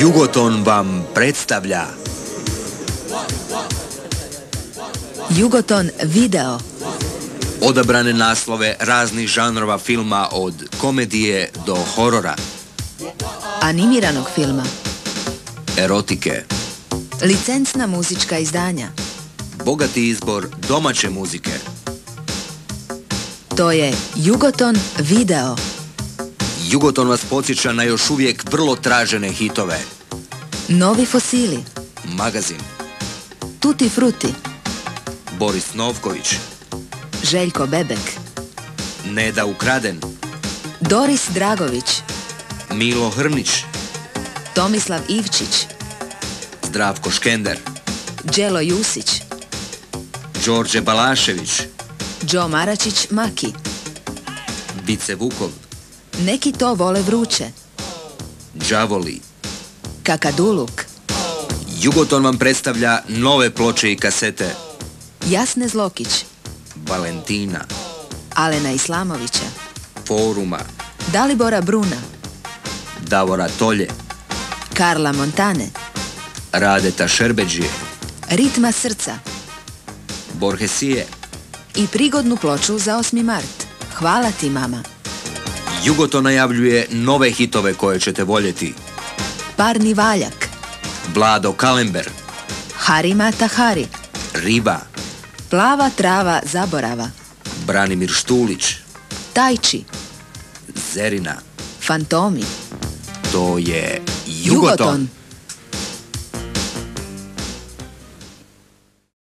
Jugoton vam predstavlja Jugoton video. odabrane naslove raznih žanrova filma od komedije do horora, Animiranog filma. erotike, Licencna muzička izdanja. bogati izbor domaće muzike, To je Jugoton video. Jugoton vas podsjeća na još uvijek vrlo tražene hitove. Novi fosili. Magazin, Tuti fruti. Boris Novković, Željko Bebek. Neda Ukraden, Doris Dragović. Milo Hrnić, Tomislav Ivčić. Zdravko Škender, Đelo Jusić. Đorđe Balašević, Đo Maračić Maki. Bice Vukov, Neki to vole vruće. Đavoli. Kakaduluk. Jugoton vam predstavlja nove ploče i kasete Jasne Zlokić. Valentina, Alena Islamovića. Foruma, Dalibora Bruna. Davora Tolje, Karla Montane. Radeta Šerbeđije, Ritma srca. Borgesije, I prigodnu ploču za 8. mart. Hvala ti, mama. Jugoton najavljuje nove hitove koje ćete voljeti. Parni valjak. Vlado Kalember, Harima Tahari. Riba, Plava trava zaborava. Branimir Štulić, Tajči. Zerina. Fantomi. To je Jugoton. Jugoton.